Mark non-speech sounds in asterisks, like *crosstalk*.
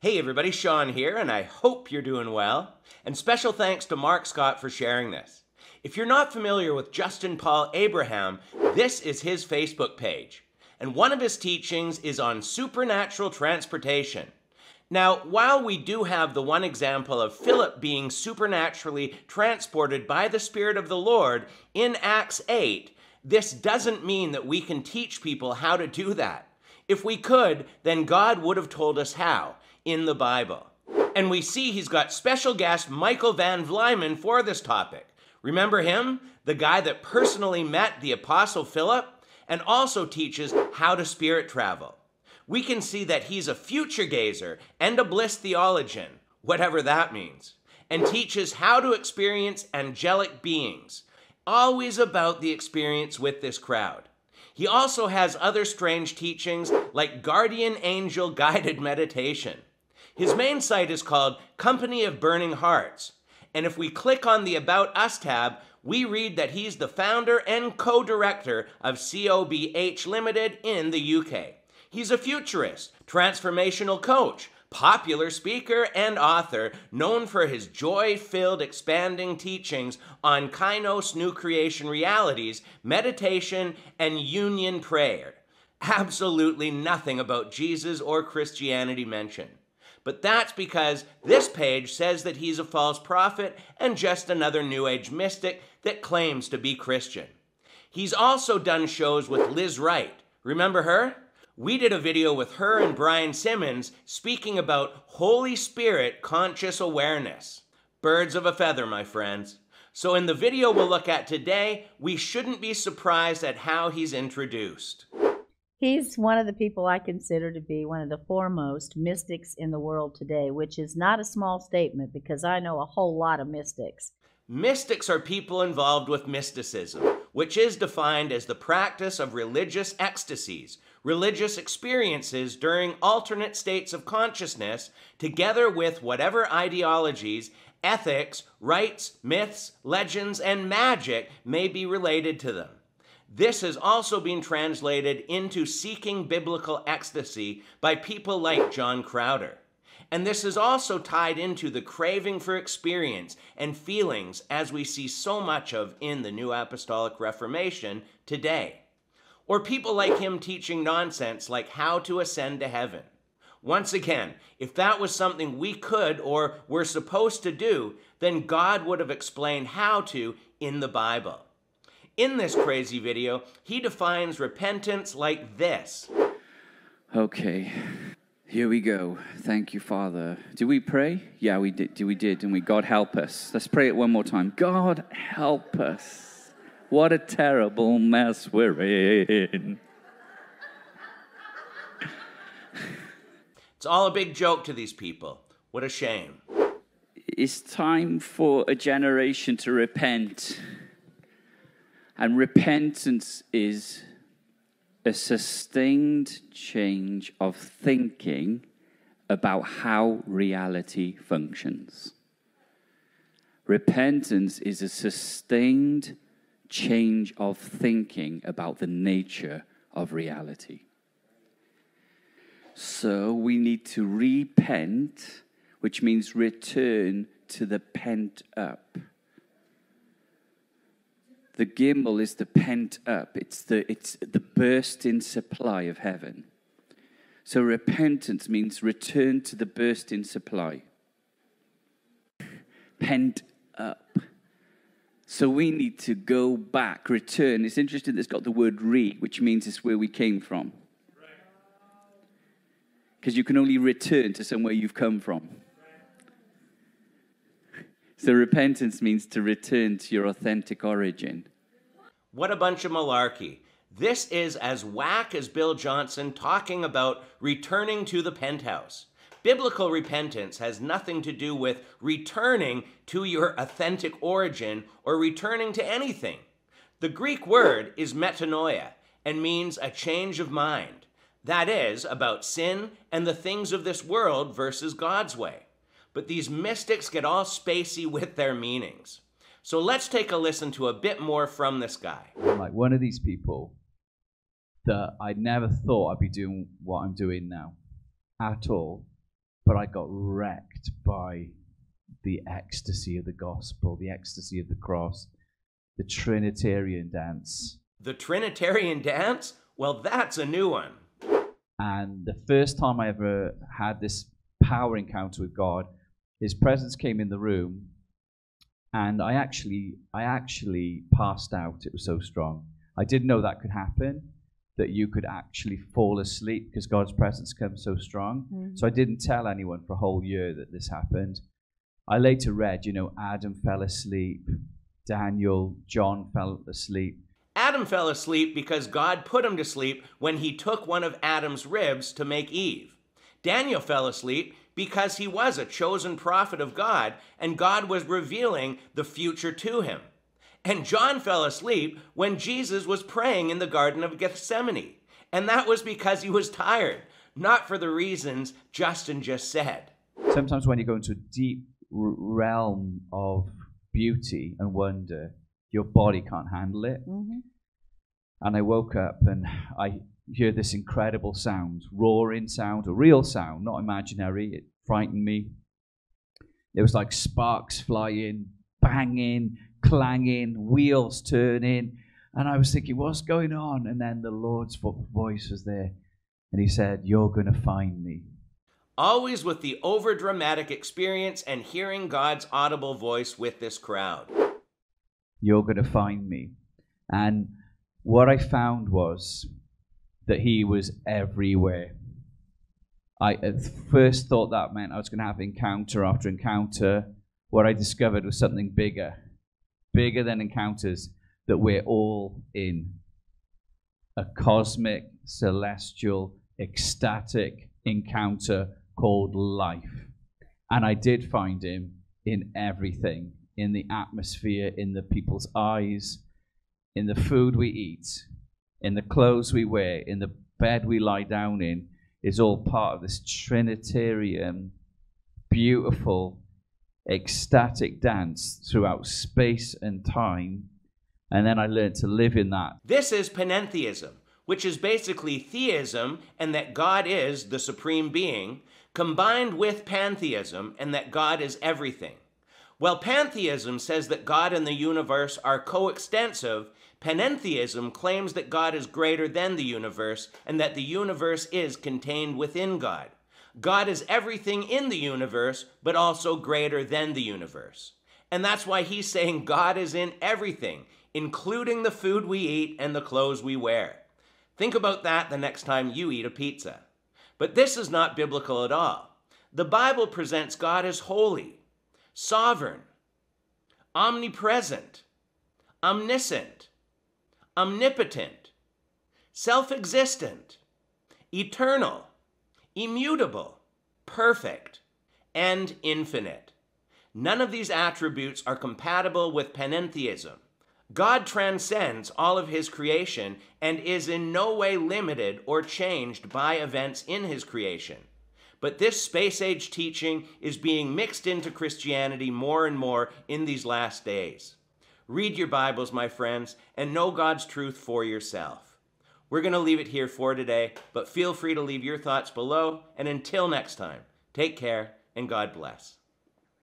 Hey everybody, Sean here, and I hope you're doing well. And special thanks to Mark Scott for sharing this. If you're not familiar with Justin Paul Abraham, this is his Facebook page. And one of his teachings is on supernatural transportation. Now, while we do have the one example of Philip being supernaturally transported by the Spirit of the Lord in Acts 8, this doesn't mean that we can teach people how to do that. If we could, then God would have told us how in the Bible. And we see he's got special guest Michael Van Vlymen for this topic. Remember him? The guy that personally met the Apostle Philip and also teaches how to spirit travel. We can see that he's a future gazer and a bliss theologian, whatever that means, and teaches how to experience angelic beings, always about the experience with this crowd. He also has other strange teachings like guardian angel guided *laughs* meditation. His main site is called Company of Burning Hearts. And if we click on the About Us tab, we read that he's the founder and co director of COBH Limited in the UK. He's a futurist, transformational coach, popular speaker, and author known for his joy filled, expanding teachings on Kainos New Creation realities, meditation, and union prayer. Absolutely nothing about Jesus or Christianity mentioned. But that's because this page says that he's a false prophet and just another New Age mystic that claims to be Christian. He's also done shows with Liz Wright. Remember her? We did a video with her and Brian Simmons speaking about Holy Spirit conscious awareness. Birds of a feather, my friends. So, in the video we'll look at today, we shouldn't be surprised at how he's introduced. He's one of the people I consider to be one of the foremost mystics in the world today, which is not a small statement because I know a whole lot of mystics. Mystics are people involved with mysticism, which is defined as the practice of religious ecstasies, religious experiences during alternate states of consciousness, together with whatever ideologies, ethics, rites, myths, legends, and magic may be related to them. This has also been translated into seeking biblical ecstasy by people like John Crowder. And this is also tied into the craving for experience and feelings as we see so much of in the New Apostolic Reformation today. Or people like him teaching nonsense like how to ascend to heaven. Once again, if that was something we could or were supposed to do, then God would have explained how to in the Bible. In this crazy video, he defines repentance like this. Okay, here we go. Thank you, Father. Do we pray? Yeah, we did. Do we did, and we God help us. Let's pray it one more time. God help us. What a terrible mess we're in. It's all a big joke to these people. What a shame. It's time for a generation to repent. And repentance is a sustained change of thinking about how reality functions. Repentance is a sustained change of thinking about the nature of reality. So we need to repent, which means return to the pent up. The gimbal is the pent up. It's the, it's the burst in supply of heaven. So repentance means return to the burst in supply. Pent up. So we need to go back, return. It's interesting that it's got the word re, which means it's where we came from. Because you can only return to somewhere you've come from. So repentance means to return to your authentic origin. What a bunch of malarkey. This is as whack as Bill Johnson talking about returning to the penthouse. Biblical repentance has nothing to do with returning to your authentic origin or returning to anything. The Greek word is metanoia and means a change of mind. That is, about sin and the things of this world versus God's way but these mystics get all spacey with their meanings. So let's take a listen to a bit more from this guy. I'm like one of these people that I never thought I'd be doing what I'm doing now at all. but I got wrecked by the ecstasy of the gospel, the ecstasy of the cross, the Trinitarian dance. The Trinitarian dance? Well, that's a new one. And the first time I ever had this power encounter with God, His presence came in the room, and I actually, I actually passed out. It was so strong. I didn't know that could happen, that you could actually fall asleep because God's presence comes so strong. Mhm. So I didn't tell anyone for a whole year that this happened. I later read, you know, Adam fell asleep, Daniel, John fell asleep. Adam fell asleep because God put him to sleep when he took one of Adam's ribs to make Eve. Daniel fell asleep because he was a chosen prophet of God and God was revealing the future to him. And John fell asleep when Jesus was praying in the Garden of Gethsemane. And that was because he was tired, not for the reasons Justin just said. Sometimes when you go into a deep r- realm of beauty and wonder, your body can't handle it. Mhm. And I woke up and I hear this incredible sound, roaring sound, a real sound, not imaginary. It frightened me. It was like sparks flying, banging, clanging, wheels turning. And I was thinking, what's going on? And then the Lord's voice was there. And he said, You're going to find me. Always with the overdramatic experience and hearing God's audible voice with this crowd. You're going to find me. And what I found was that he was everywhere. I at first thought that meant I was going to have encounter after encounter. What I discovered was something bigger, bigger than encounters that we're all in. A cosmic, celestial, ecstatic encounter called life. And I did find him in everything in the atmosphere, in the people's eyes, in the food we eat, in the clothes we wear, in the bed we lie down in, is all part of this Trinitarian, beautiful, ecstatic dance throughout space and time. And then I learned to live in that. This is panentheism, which is basically theism and that God is the supreme being, combined with pantheism and that God is everything. Well, pantheism says that God and the universe are coextensive, panentheism claims that God is greater than the universe and that the universe is contained within God. God is everything in the universe, but also greater than the universe. And that's why he's saying God is in everything, including the food we eat and the clothes we wear. Think about that the next time you eat a pizza. But this is not biblical at all. The Bible presents God as holy, sovereign, omnipresent, omniscient, omnipotent, self existent, eternal, immutable, perfect, and infinite. None of these attributes are compatible with panentheism. God transcends all of his creation and is in no way limited or changed by events in his creation. But this space age teaching is being mixed into Christianity more and more in these last days. Read your Bibles, my friends, and know God's truth for yourself. We're going to leave it here for today, but feel free to leave your thoughts below. And until next time, take care and God bless.